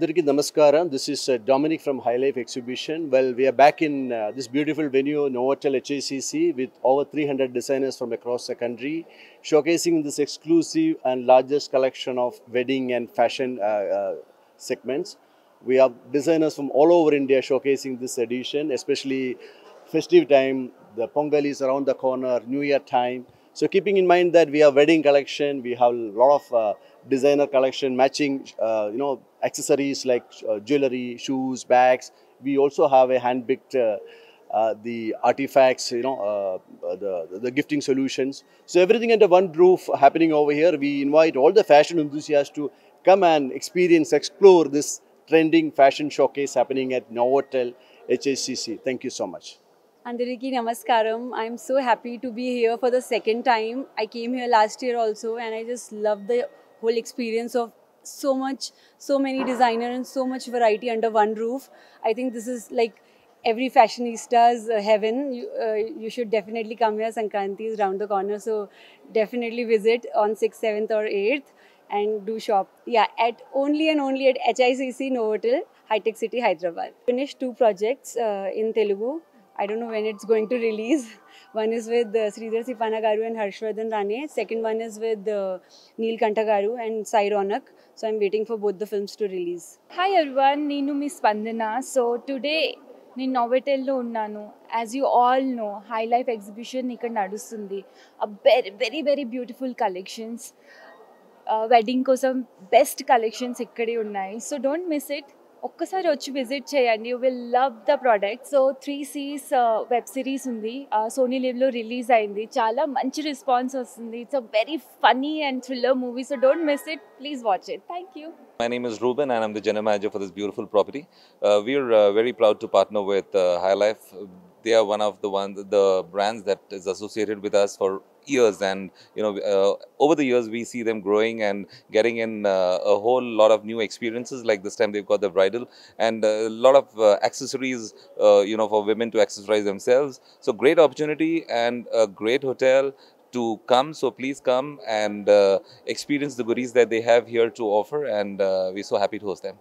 Namaskaram. This is uh, Dominic from Hi Life Exhibition. Well, we are back in uh, this beautiful venue, Novotel HICC, with over 300 designers from across the country, showcasing this exclusive and largest collection of wedding and fashion uh, uh, segments. We have designers from all over India showcasing this edition, especially festive time. The Pongal is around the corner, New Year time. So, keeping in mind that we have wedding collection, we have a lot of uh, designer collection matching, uh, you know, accessories like uh, jewelry, shoes, bags. We also have a hand-picked uh, uh, the artifacts, you know, uh, uh, the, the gifting solutions. So everything under one roof happening over here. We invite all the fashion enthusiasts to come and experience, explore this trending fashion showcase happening at Novotel HICC. Thank you so much. Andariki Namaskaram. I'm so happy to be here for the second time. I came here last year also and I just love the whole experience of so much, so many designers and so much variety under one roof. I think this is like every fashionista's uh, heaven. You, uh, you should definitely come here. Sankranti is round the corner. So definitely visit on 6th, 7th or 8th and do shop. Yeah, at only and only at HICC Novotel, High Tech City, Hyderabad. Finished two projects uh, in Telugu. I don't know when it's going to release. One is with uh, Sridhar Sipana Garu and Harshvardhan Rane. Second one is with uh, Neil Kanta Garu and Sai Ronak. So I'm waiting for both the films to release. Hi everyone, Neenu Miss Pandana. So today నేను నోవెటెల్లో ఉన్నాను as you all know hi life exhibition ఇక్కడ నడుస్తుంది very very very beautiful collections wedding కోసం best collections ఇక్కడే ఉన్నాయి so don't miss it ఒక్కసారి వచ్చి విజిట్ చేయండి you will love the product so three Cs web series ఉంది సోనీ లివ్లో రిలీజ్ అయింది చాలా మంచి రెస్పాన్స్ వస్తుంది it's a very funny and thriller movie so don't miss it please watch it thank you My name is Ruben and I'm the general manager for this beautiful property. Uh, we're uh, very proud to partner with uh, High Life. They are one of the ones, the brands that is associated with us for years, and you know, uh, over the years we see them growing and getting in uh, a whole lot of new experiences. Like this time they've got the bridal and a lot of uh, accessories, uh, you know, for women to accessorize themselves. So great opportunity and a great hotel to come. So please come and uh, experience the goodies that they have here to offer, and uh, we're so happy to host them.